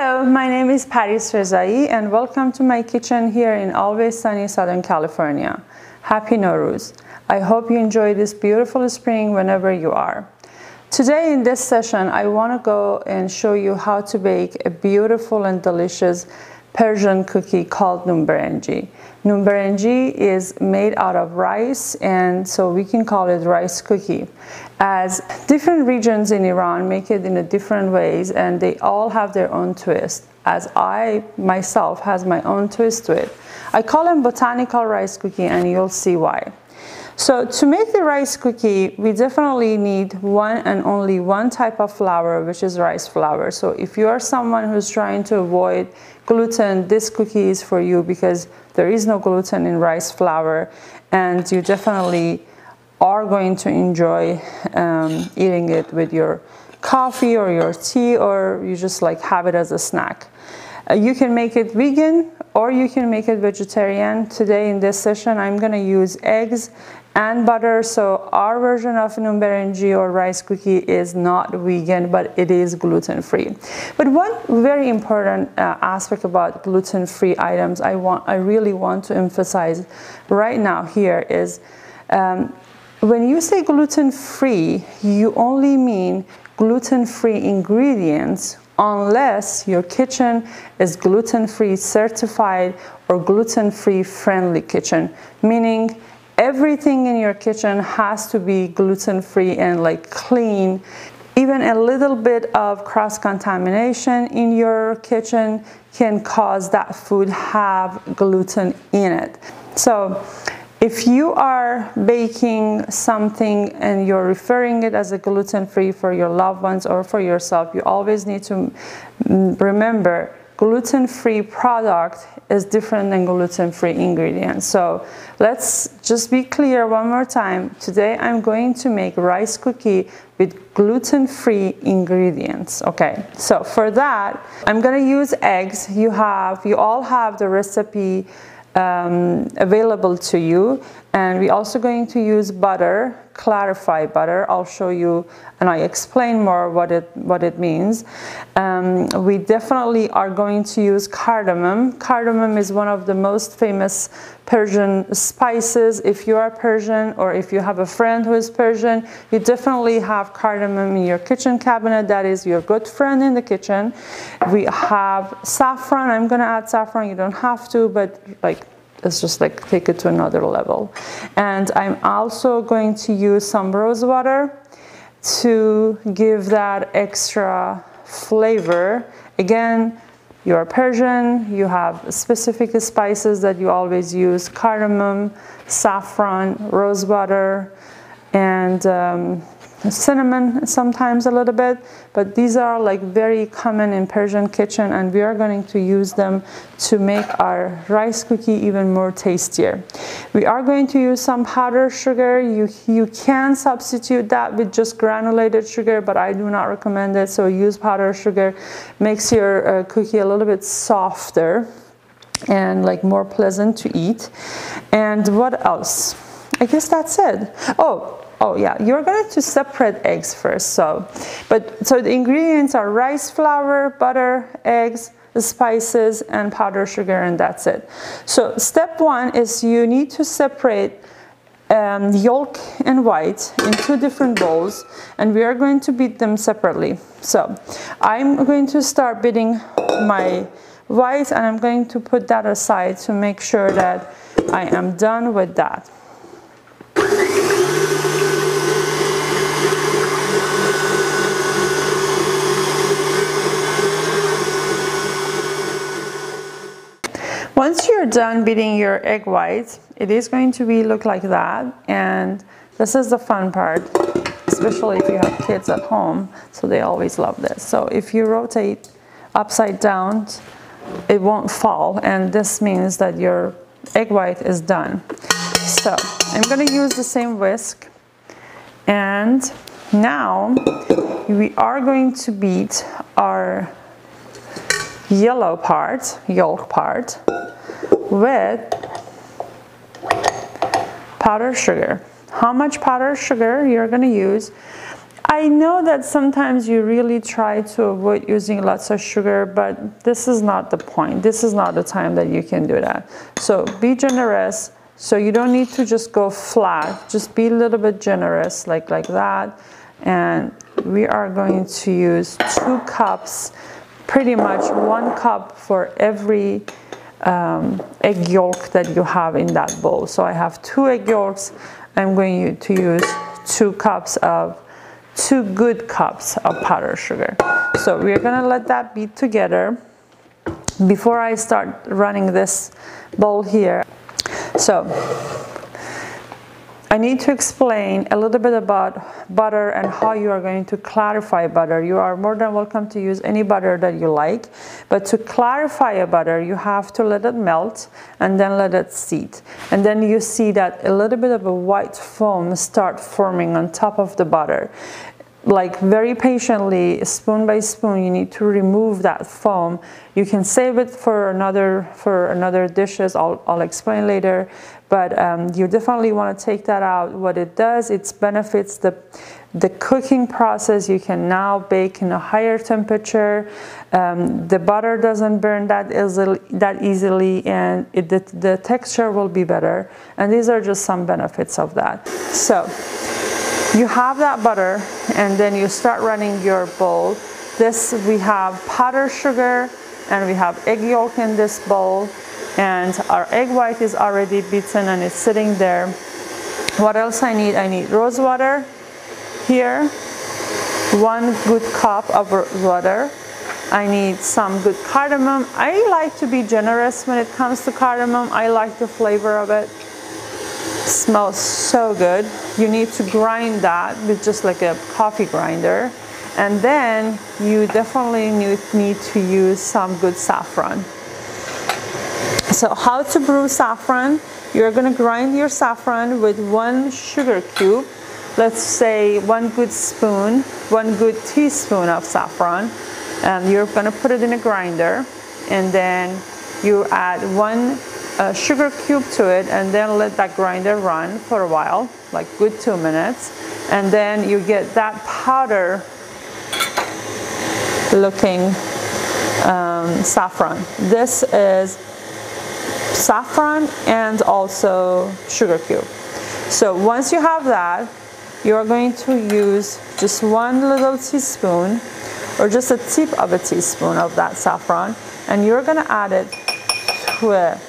Hello, my name is Paris Rezai and welcome to my kitchen here in always sunny Southern California. Happy Nowruz. I hope you enjoy this beautiful spring whenever you are. Today in this session, I want to go and show you how to bake a beautiful and delicious Persian cookie called nan-e berenji. Numberenji is made out of rice and so we can call it rice cookie. As different regions in Iran make it in a different ways and they all have their own twist. As I myself has my own twist to it. I call them botanical rice cookie and you'll see why. So to make the rice cookie, we definitely need one and only one type of flour, which is rice flour. So if you are someone who's trying to avoid gluten, this cookie is for you because there is no gluten in rice flour and you definitely are going to enjoy um, eating it with your coffee or your tea or you just like have it as a snack. Uh, you can make it vegan or you can make it vegetarian. Today in this session I'm going to use eggs and butter. So our version of nan-e berenji or rice cookie is not vegan, but it is gluten-free. But one very important uh, aspect about gluten-free items I want, I really want to emphasize right now here is um, when you say gluten-free, you only mean gluten-free ingredients unless your kitchen is gluten-free certified or gluten-free friendly kitchen, meaning everything in your kitchen has to be gluten-free and like clean. Even a little bit of cross-contamination in your kitchen can cause that food have gluten in it. So if you are baking something and you're referring it as a gluten-free for your loved ones or for yourself, you always need to remember gluten-free product is different than gluten-free ingredients. So let's just be clear one more time. Today I'm going to make rice cookie with gluten-free ingredients. Okay, so for that, I'm gonna use eggs. You have, you all have the recipe um, available to you. And we're also going to use butter, clarified butter. I'll show you and I explain more what it, what it means. Um, we definitely are going to use cardamom. Cardamom is one of the most famous Persian spices. If you are Persian or if you have a friend who is Persian, you definitely have cardamom in your kitchen cabinet. That is your good friend in the kitchen. We have saffron. I'm going to add saffron. You don't have to, but like it's just like take it to another level. And I'm also going to use some rose water to give that extra flavor. Again, you're Persian, you have specific spices that you always use, cardamom, saffron, rose water, and um, cinnamon sometimes a little bit, but these are like very common in Persian kitchen and we are going to use them to make our rice cookie even more tastier. We are going to use some powdered sugar. You, you can substitute that with just granulated sugar, but I do not recommend it. So use powdered sugar, makes your uh, cookie a little bit softer and like more pleasant to eat. And what else? I guess that's it. Oh, Oh yeah, you're going to separate eggs first. So, but so the ingredients are rice flour, butter, eggs, spices, and powdered sugar, and that's it. So step one is you need to separate um, yolk and white in two different bowls, and we are going to beat them separately. So I'm going to start beating my white, and I'm going to put that aside to make sure that I am done with that. Once you're done beating your egg whites, it is going to be look like that. And this is the fun part, especially if you have kids at home. So they always love this. So if you rotate upside down, it won't fall. And this means that your egg white is done. So I'm gonna use the same whisk. And now we are going to beat our yellow part, yolk part, with powdered sugar. How much powdered sugar you're going to use? I know that sometimes you really try to avoid using lots of sugar, but this is not the point. This is not the time that you can do that. So be generous. So you don't need to just go flat. Just be a little bit generous, like, like that. And we are going to use two cups, pretty much one cup for every um, egg yolk that you have in that bowl. So I have two egg yolks. I'm going to use two cups of two good cups of powdered sugar. So we're gonna let that beat together before I start running this bowl here. So I need to explain a little bit about butter and how you are going to clarify butter. You are more than welcome to use any butter that you like, but to clarify a butter, you have to let it melt and then let it seat. And then you see that a little bit of a white foam start forming on top of the butter like very patiently, spoon by spoon, you need to remove that foam. You can save it for another for another dishes. I'll, I'll explain later, but um, you definitely want to take that out. What it does, it benefits the the cooking process. You can now bake in a higher temperature. Um, the butter doesn't burn that easily, that easily, and it, the, the texture will be better. And these are just some benefits of that. So you have that butter and then you start running your bowl. This we have powdered sugar and we have egg yolk in this bowl and our egg white is already beaten and it's sitting there. What else I need? I need rose water here, one good cup of rose water. I need some good cardamom. I like to be generous when it comes to cardamom. I like the flavor of it smells so good. You need to grind that with just like a coffee grinder. And then you definitely need to use some good saffron. So how to brew saffron? You're gonna grind your saffron with one sugar cube. Let's say one good spoon, one good teaspoon of saffron. And you're gonna put it in a grinder and then you add one a sugar cube to it and then let that grinder run for a while, like good two minutes. And then you get that powder looking um, saffron. This is saffron and also sugar cube. So once you have that, you're going to use just one little teaspoon or just a tip of a teaspoon of that saffron and you're going to add it to a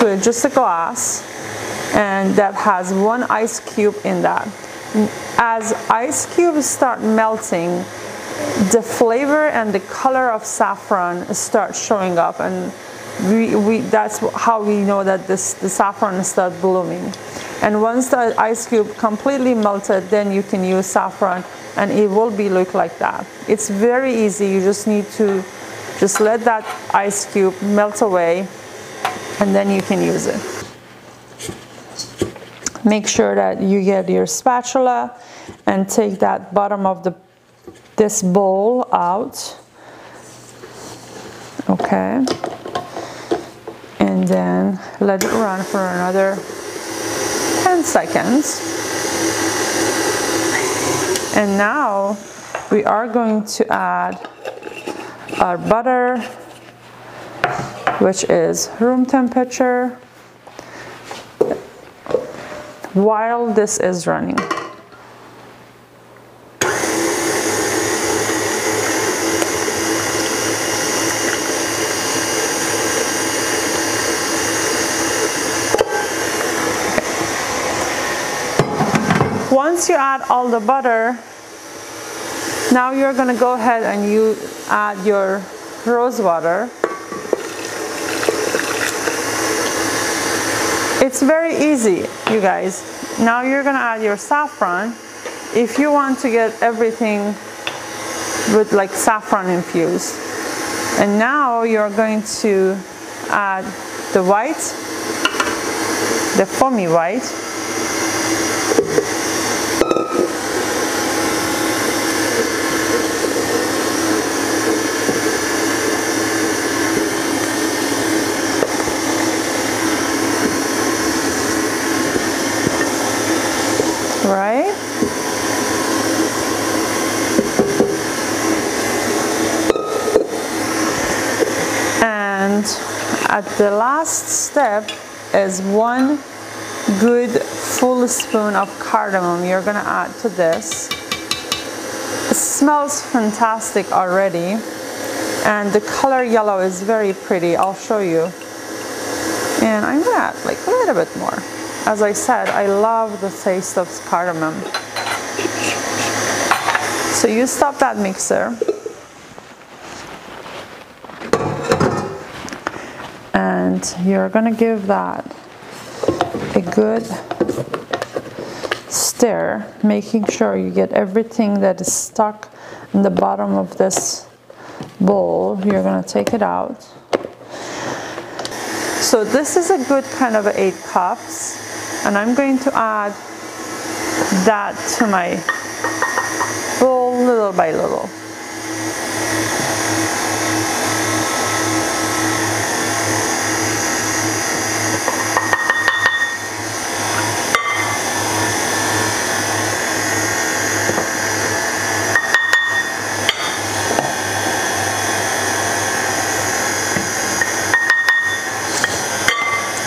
to just a glass and that has one ice cube in that. As ice cubes start melting, the flavor and the color of saffron start showing up and we, we, that's how we know that this, the saffron start blooming. And once the ice cube completely melted, then you can use saffron and it will be look like that. It's very easy. You just need to just let that ice cube melt away and then you can use it. Make sure that you get your spatula and take that bottom of the this bowl out. Okay. And then let it run for another 10 seconds. And now we are going to add our butter which is room temperature while this is running. Once you add all the butter, now you're going to go ahead and you add your rose water It's very easy, you guys. Now you're gonna add your saffron. If you want to get everything with like saffron infused. And now you're going to add the white, the foamy white, right? At the last step is one good full spoon of cardamom you're gonna add to this. It smells fantastic already and the color yellow is very pretty. I'll show you. And I'm gonna add like a little bit more. As I said, I love the taste of cardamom. So you stop that mixer. And you're gonna give that a good stir, making sure you get everything that is stuck in the bottom of this bowl. You're gonna take it out. So this is a good kind of eight cups and I'm going to add that to my bowl little by little.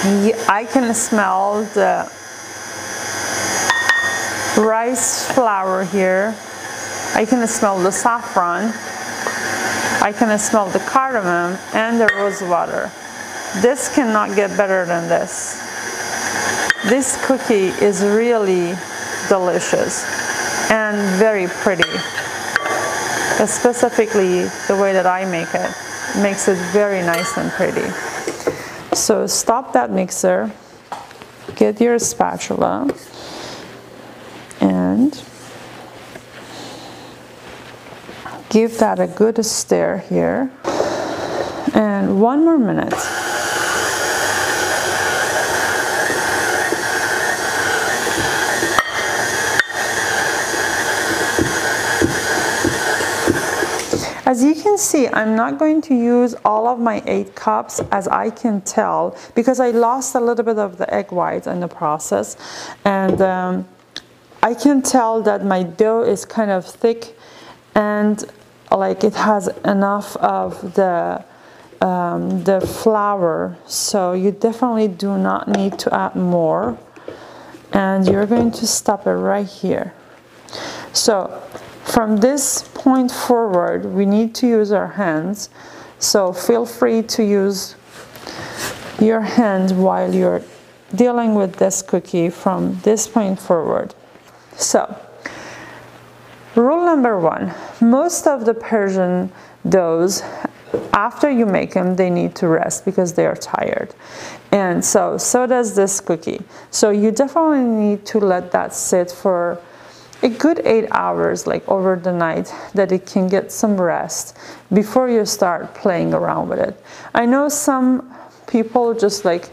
I can smell the rice flour here. I can smell the saffron. I can smell the cardamom and the rose water. This cannot get better than this. This cookie is really delicious and very pretty. Specifically the way that I make it makes it very nice and pretty. So stop that mixer, get your spatula, and give that a good stir here. And one more minute. As you can see, I'm not going to use all of my eight cups as I can tell because I lost a little bit of the egg white in the process. And um, I can tell that my dough is kind of thick and like it has enough of the um, the flour. So you definitely do not need to add more. And you're going to stop it right here. So from this point forward, we need to use our hands. So feel free to use your hand while you're dealing with this cookie from this point forward. So, rule number one, most of the Persian doughs, after you make them, they need to rest because they are tired. And so, so does this cookie. So you definitely need to let that sit for a good eight hours like over the night that it can get some rest before you start playing around with it. I know some people just like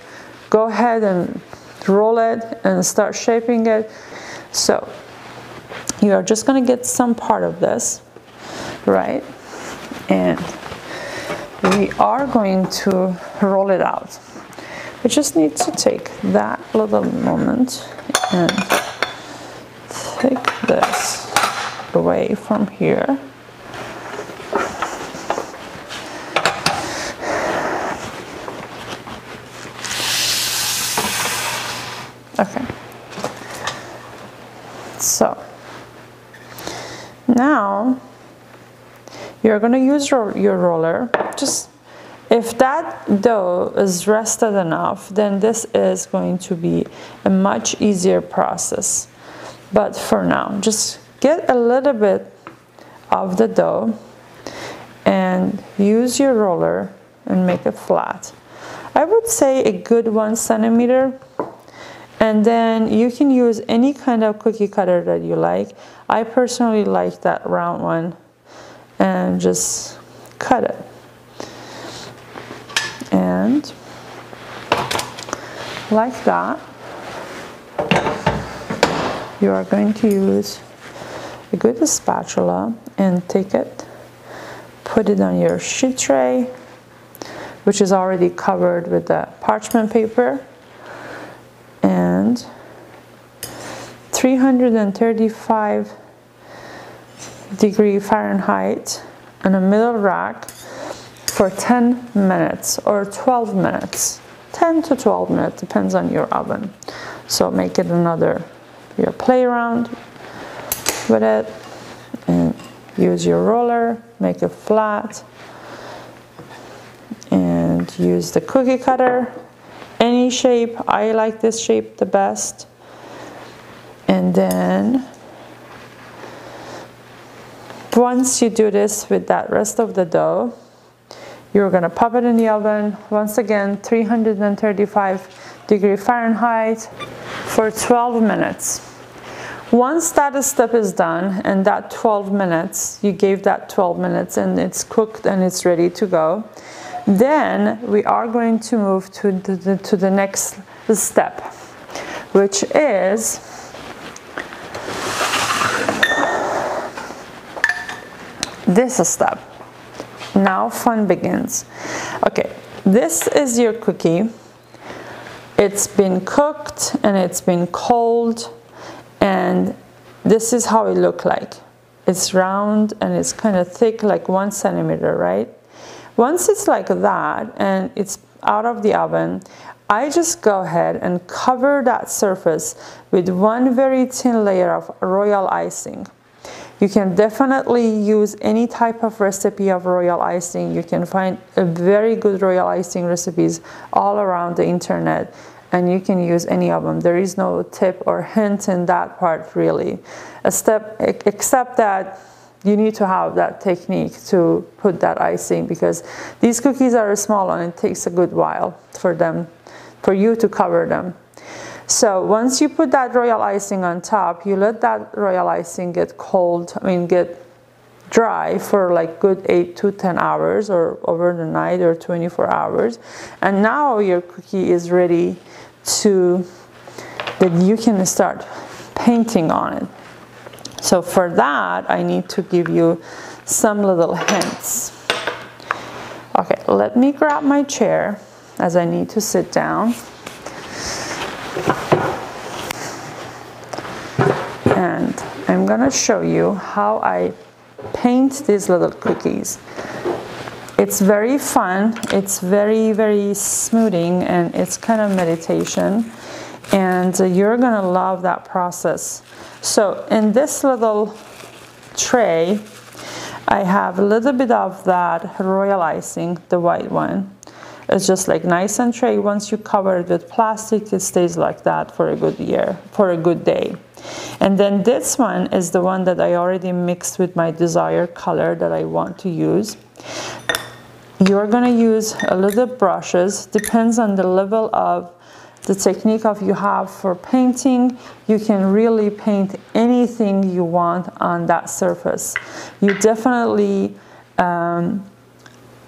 go ahead and roll it and start shaping it. So you are just gonna get some part of this, right? And we are going to roll it out. We just need to take that little moment and take this away from here. Okay. So now you're going to use your, your roller. Just if that dough is rested enough, then this is going to be a much easier process. But for now, just get a little bit of the dough and use your roller and make it flat. I would say a good one centimeter and then you can use any kind of cookie cutter that you like. I personally like that round one and just cut it. And like that you are going to use a good spatula and take it, put it on your sheet tray, which is already covered with the parchment paper, and 335 degree Fahrenheit on a middle rack for 10 minutes or 12 minutes. 10 to 12 minutes depends on your oven. So make it another your play around with it and use your roller make it flat and use the cookie cutter. Any shape I like this shape the best. And then once you do this with that rest of the dough you're to pop it in the oven. Once again 335 degree Fahrenheit for 12 minutes once that step is done and that 12 minutes you gave that 12 minutes and it's cooked and it's ready to go then we are going to move to the, to the next step which is this step. Now fun begins. Okay this is your cookie. It's been cooked and it's been cold and this is how it look like. It's round and it's kind of thick like one centimeter right? Once it's like that and it's out of the oven I just go ahead and cover that surface with one very thin layer of royal icing. You can definitely use any type of recipe of royal icing. You can find a very good royal icing recipes all around the internet and you can use any of them. There is no tip or hint in that part really. A step except that you need to have that technique to put that icing because these cookies are small and it takes a good while for them for you to cover them. So once you put that royal icing on top, you let that royal icing get cold, I mean get dry for like good 8 to 10 hours or over the night or 24 hours. And now your cookie is ready to, that you can start painting on it. So for that, I need to give you some little hints. Okay, let me grab my chair as I need to sit down. and I'm gonna show you how I paint these little cookies. It's very fun, it's very, very smoothing and it's kind of meditation and you're gonna love that process. So in this little tray, I have a little bit of that royal icing, the white one. It's just like nice and tray. Once you cover it with plastic, it stays like that for a good year, for a good day. And then this one is the one that I already mixed with my desired color that I want to use. You're gonna use a little brushes, depends on the level of the technique of you have for painting. You can really paint anything you want on that surface. You definitely um,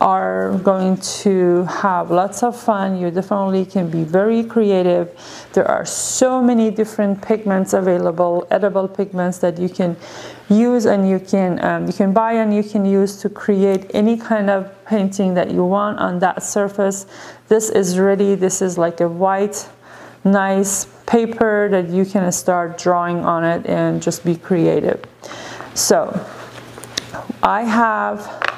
are going to have lots of fun. You definitely can be very creative. There are so many different pigments available, edible pigments that you can use and you can um, you can buy and you can use to create any kind of painting that you want on that surface. This is ready. This is like a white, nice paper that you can start drawing on it and just be creative. So I have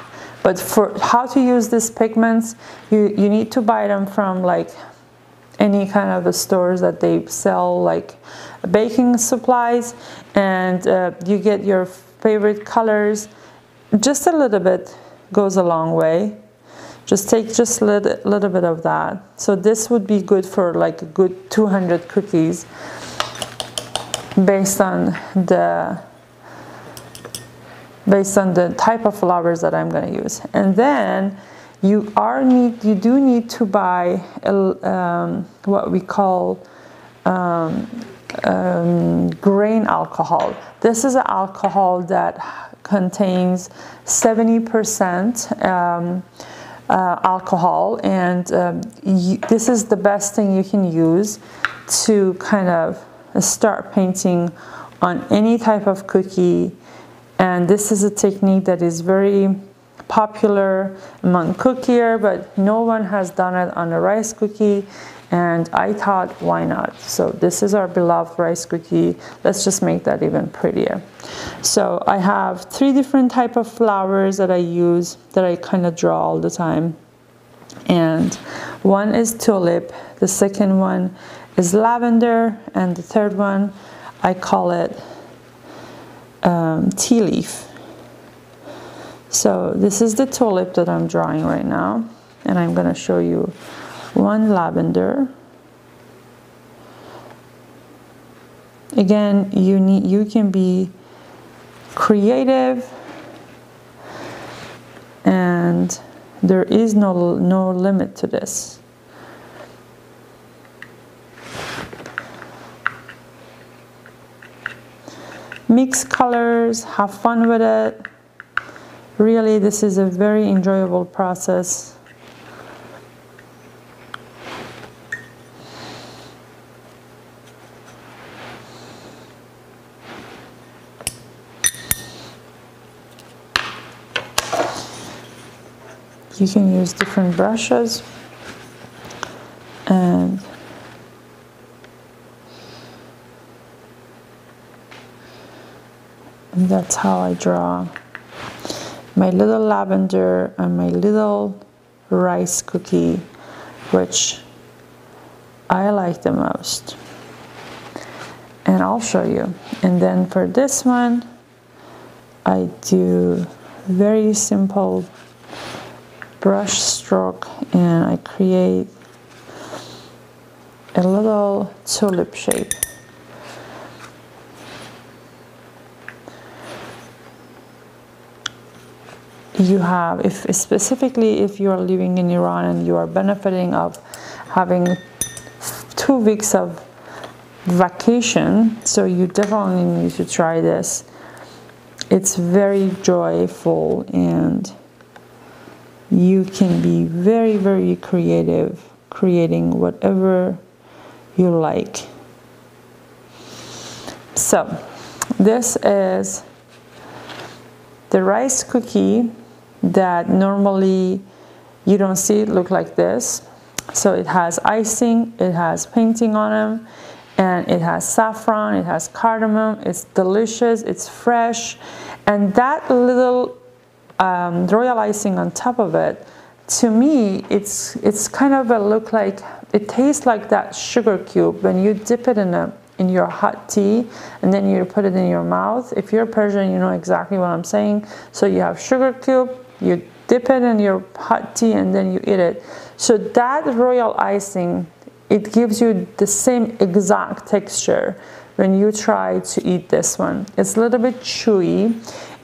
but for how to use these pigments, you, you need to buy them from like any kind of a stores that they sell like baking supplies and uh, you get your favorite colors. Just a little bit goes a long way. Just take just a little, little bit of that. So this would be good for like a good 200 cookies based on the based on the type of flowers that I'm going to use. And then you are need you do need to buy a, um, what we call um, um, grain alcohol. This is an alcohol that contains 70% um, uh, alcohol and um, this is the best thing you can use to kind of start painting on any type of cookie and this is a technique that is very popular among cookier, but no one has done it on a rice cookie. and I thought why not? So this is our beloved rice cookie. Let's just make that even prettier. So I have three different type of flowers that I use that I kind of draw all the time. And one is tulip the second one is lavender and the third one I call it um, tea leaf. So this is the tulip that I'm drawing right now and I'm going to show you one lavender. Again you need you can be creative and there is no no limit to this mix colors have fun with it. Really this is a very enjoyable process. You can use different brushes that's how I draw my little lavender and my little rice cookie which I like the most and I'll show you and then for this one I do very simple brush stroke and I create a little tulip shape. You have, if specifically if you are living in Iran and you are benefiting of having two weeks of vacation, so you definitely need to try this. It's very joyful and you can be very, very creative, creating whatever you like. So, this is the rice cookie that normally you don't see look like this. So it has icing, it has painting on them, and it has saffron, it has cardamom, it's delicious, it's fresh, and that little um, royal icing on top of it, to me, it's it's kind of a look like it tastes like that sugar cube when you dip it in a in your hot tea and then you put it in your mouth. If you're Persian, you know exactly what I'm saying. So you have sugar cube, you dip it in your hot tea and then you eat it. So that royal icing, it gives you the same exact texture when you try to eat this one. It's a little bit chewy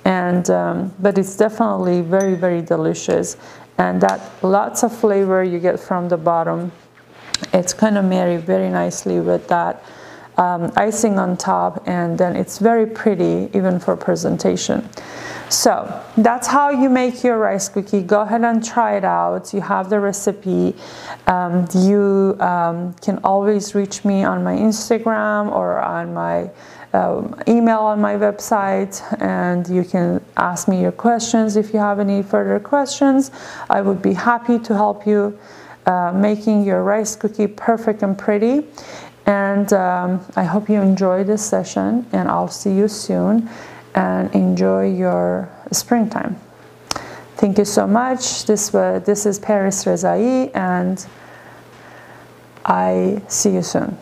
and um, but it's definitely very very delicious and that lots of flavor you get from the bottom it's kind of marry very nicely with that um, icing on top and then it's very pretty even for presentation so that's how you make your rice cookie go ahead and try it out you have the recipe um, you um, can always reach me on my instagram or on my um, email on my website and you can ask me your questions if you have any further questions. I would be happy to help you uh, making your rice cookie perfect and pretty. And um, I hope you enjoy this session and I'll see you soon and enjoy your springtime. Thank you so much. This, was, this is Paris Rezai and I see you soon.